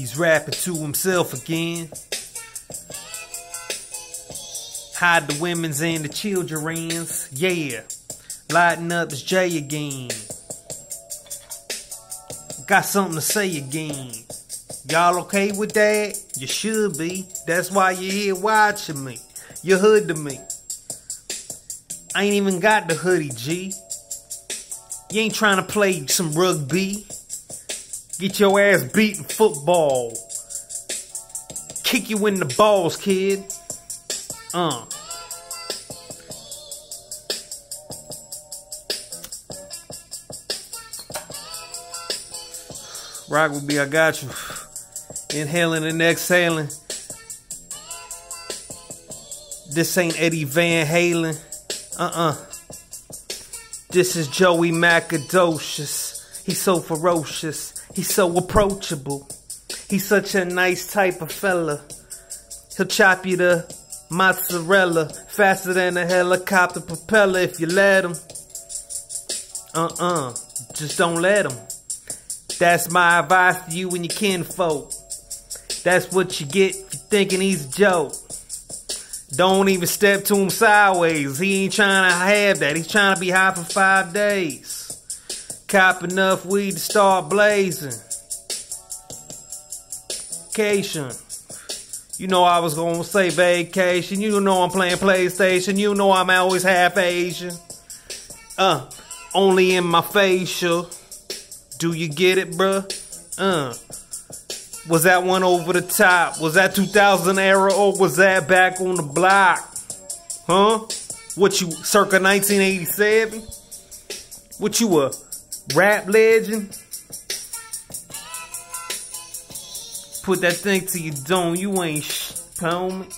He's rapping to himself again. Hide the women's and the children's. Yeah. Lighting up this Jay again. Got something to say again. Y'all okay with that? You should be. That's why you're here watching me. You hood to me. I ain't even got the hoodie, G. You ain't trying to play some rugby. Get your ass beat in football. Kick you in the balls, kid. Uh. Rock will be, I got you. Inhaling and exhaling. This ain't Eddie Van Halen. Uh-uh. This is Joey Macadocious. He's so ferocious. He's so approachable. He's such a nice type of fella. He'll chop you the mozzarella faster than a helicopter propeller if you let him. Uh-uh. Just don't let him. That's my advice to you and your kinfolk. That's what you get for thinking he's a joke. Don't even step to him sideways. He ain't trying to have that. He's trying to be high for five days. Cop enough weed to start blazing. Vacation. You know I was gonna say vacation. You know I'm playing PlayStation. You know I'm always half Asian. Uh, only in my facial. Do you get it, bruh? Uh. Was that one over the top? Was that 2000 era or was that back on the block? Huh? What you, circa 1987? What you a rap legend? Put that thing to your dome, you ain't sh- homie.